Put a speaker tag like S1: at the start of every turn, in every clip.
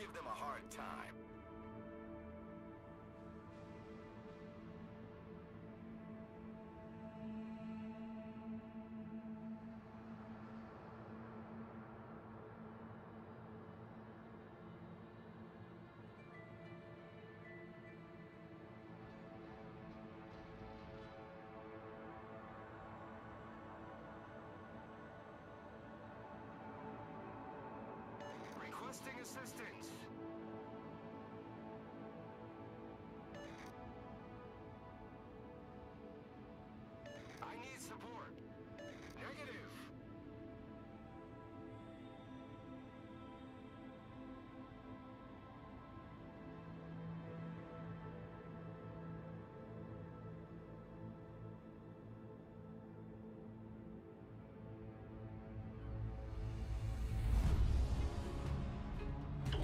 S1: give them a hard time. assistance.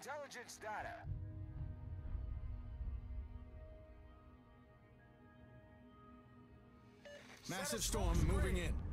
S1: intelligence data.
S2: Massive storm moving in.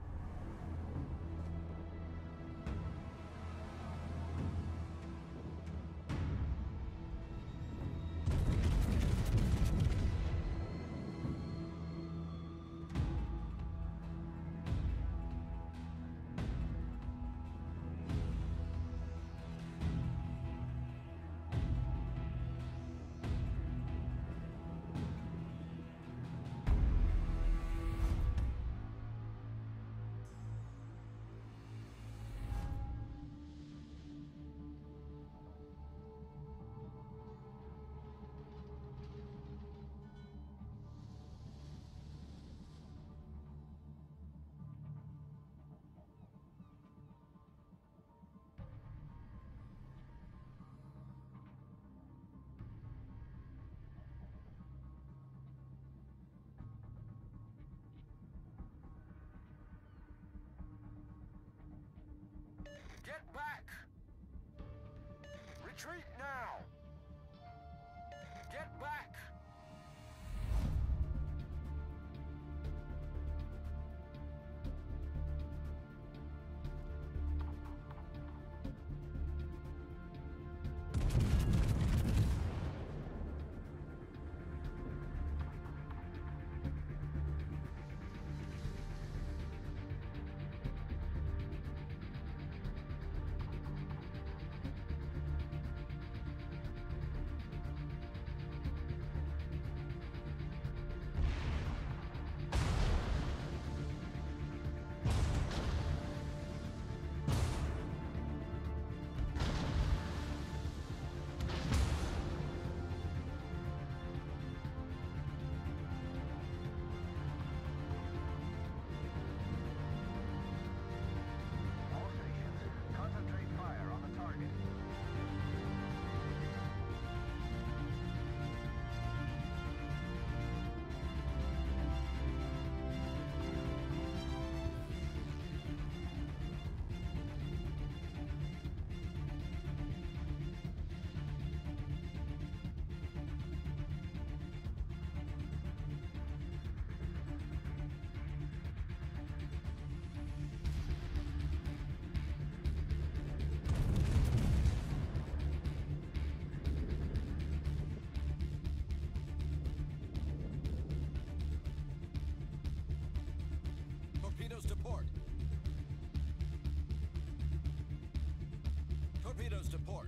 S2: support.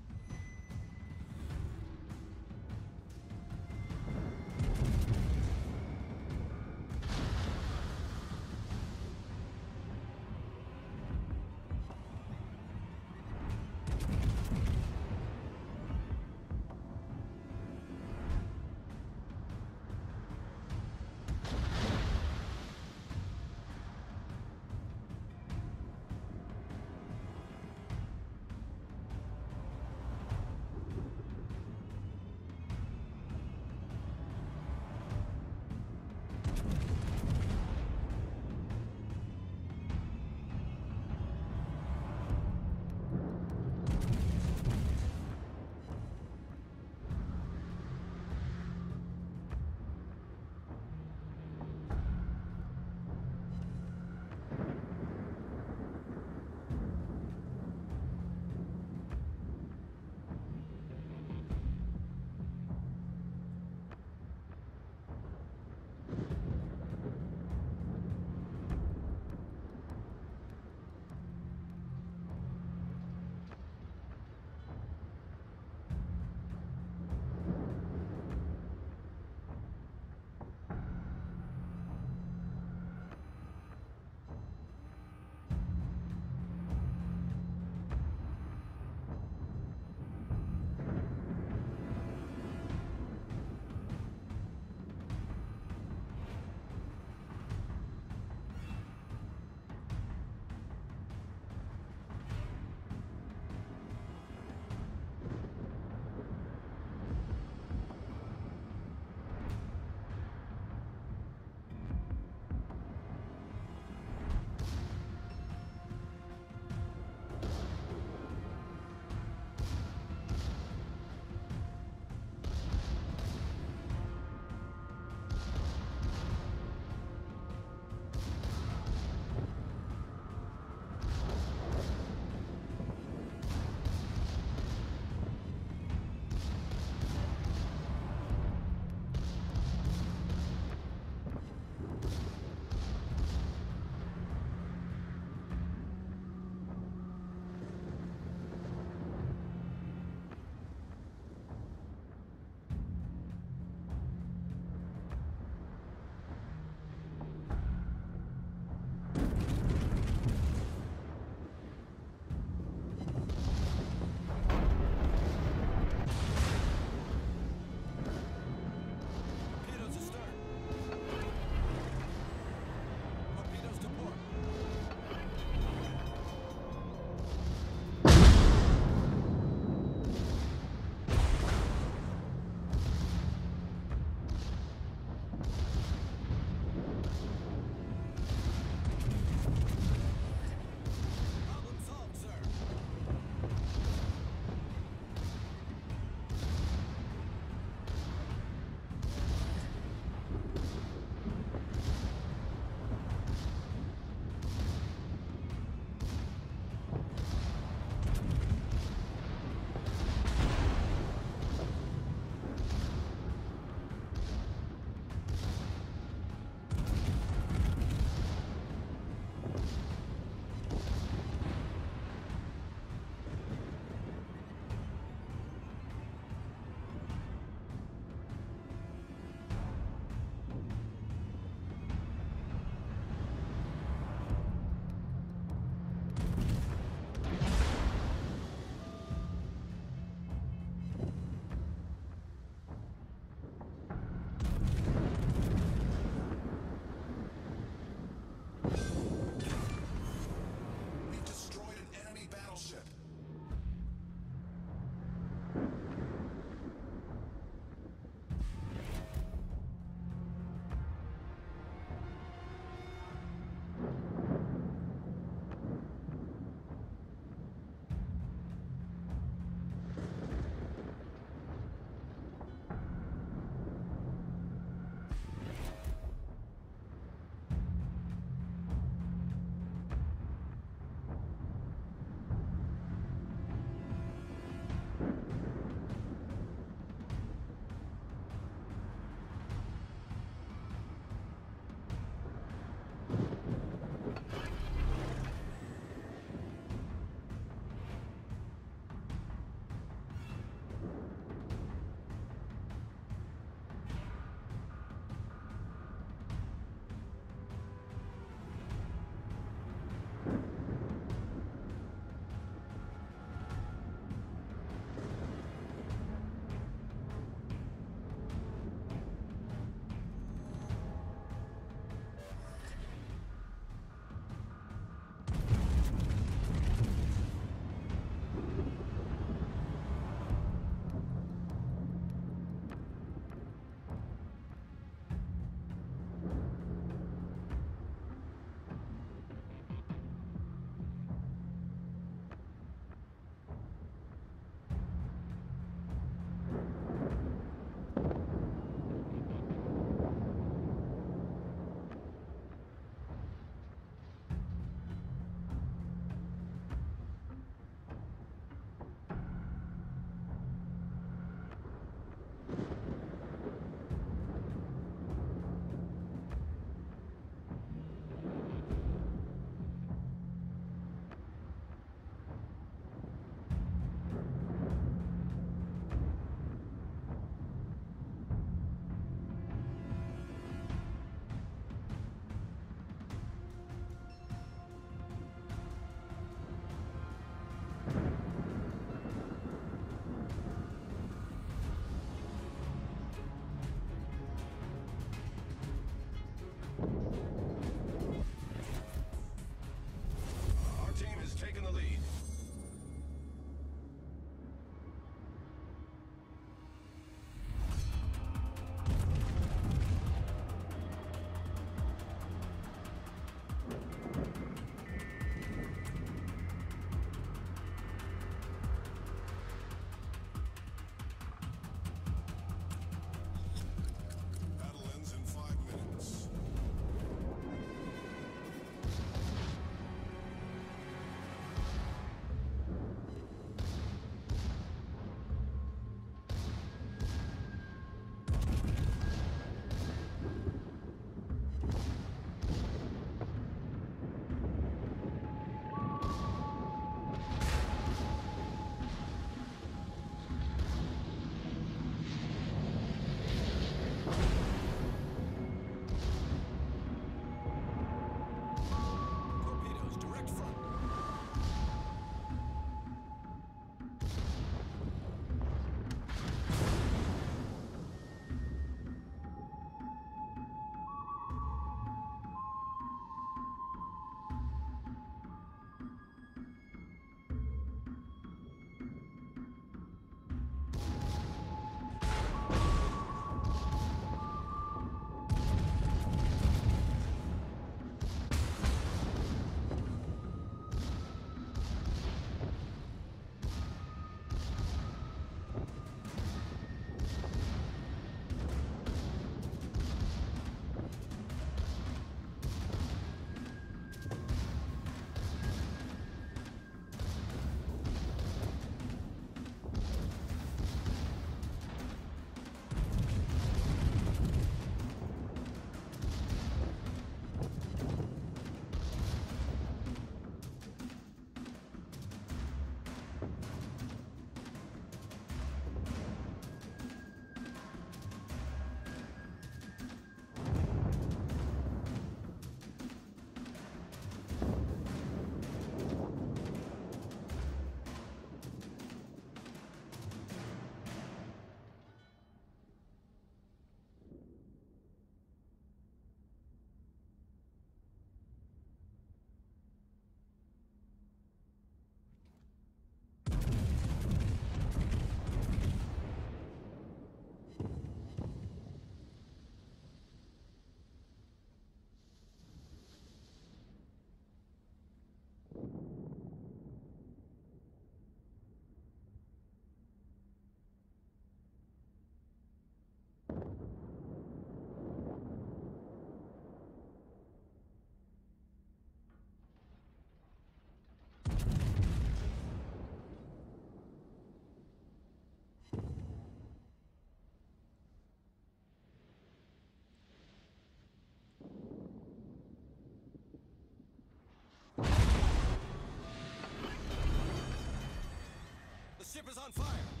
S2: Ship is on fire!